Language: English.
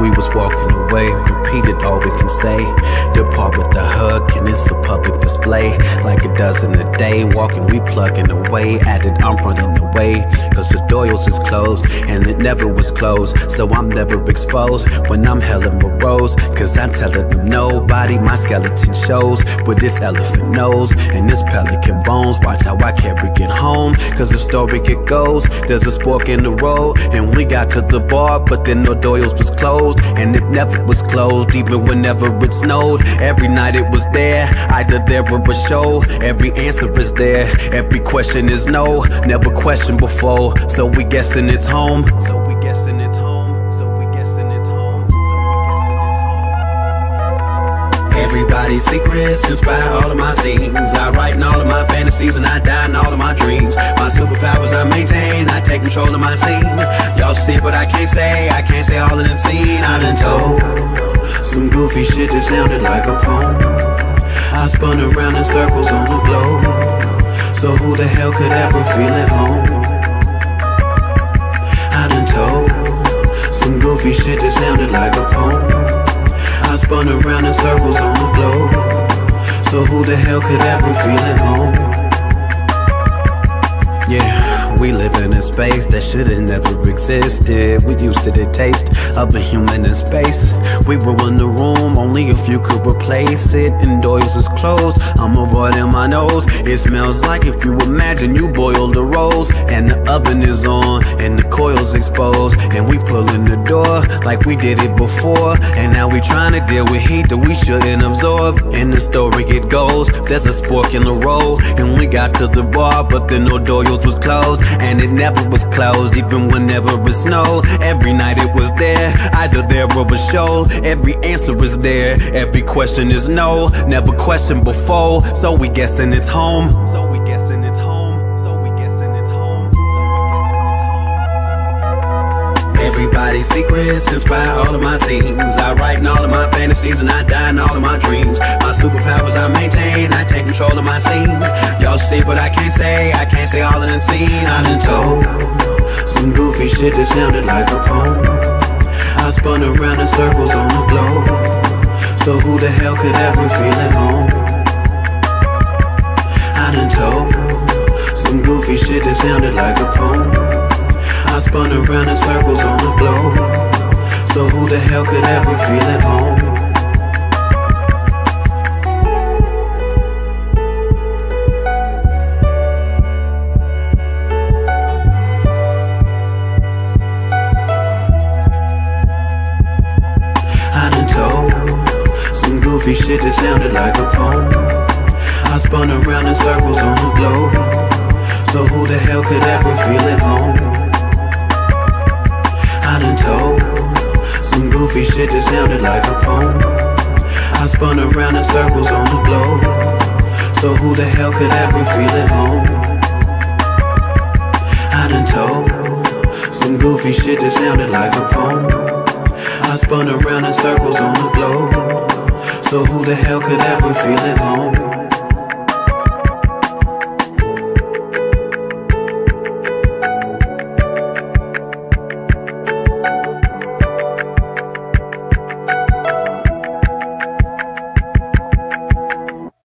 we was walking away. Repeated all we can say. Depart with the hug, and it's a public display. Like a dozen a day, walking, we plugging away. At it, I'm running away. Cause the doyles is closed, and it never was closed. So I'm never exposed when I'm hella morose. Cause I'm telling them nobody, my skeleton shows. With its elephant nose and its pelican bones, watch how I carry cause the story it goes. There's a spork in the road, and we got to the bar, but then no doors was closed, and it never was closed, even whenever it snowed. Every night it was there, either there or a show. Every answer is there, every question is no, never questioned before. So we guessing it's home. Everybody's secrets inspire all of my scenes. I write in all of my fantasies and I die in all of my dreams. My superpowers I maintain, I take control of my scene. Y'all see what I can't say, I can't say all of the scene. I done told some goofy shit that sounded like a poem. I spun around in circles on the globe. So who the hell could ever feel at home? I done told some goofy shit that sounded like a poem. Around in circles on the globe. So who the hell could ever feel at home? Yeah, we live in a space that should've never existed. We used to the taste of a human in space. We were in the room, only a few could replace it. And doors is closed, I'm avoiding my nose. It smells like if you imagine you boiled the rolls, and the oven is on, and the coils exposed, and we pulling the door like we did it before. And now we trying to deal with heat that we shouldn't absorb. In the story it goes, there's a spork in the roll, and we got to the bar, but then no doors was closed, and it never was closed, even whenever it snowed. Every night it was there, either there or a show. Every answer is there, every question is no, never questioned before. So we guessing it's home. Secrets inspire all of my scenes. I write in all of my fantasies and I die in all of my dreams. My superpowers I maintain, I take control of my scene. Y'all see what I can't say, I can't say all of the scene. I done told some goofy shit that sounded like a poem. I spun around in circles on the globe. So who the hell could ever feel at home? I done told some goofy shit that sounded like a poem. Spun around in circles on the globe. So who the hell could ever feel at home? Goofy shit that sounded like a poem. I spun around in circles on the globe. So who the hell could ever feel at home? Spun around in circles on the globe. So who the hell could ever feel at home? I done told some goofy shit that sounded like a poem. I spun around in circles on the globe. So who the hell could ever feel at home?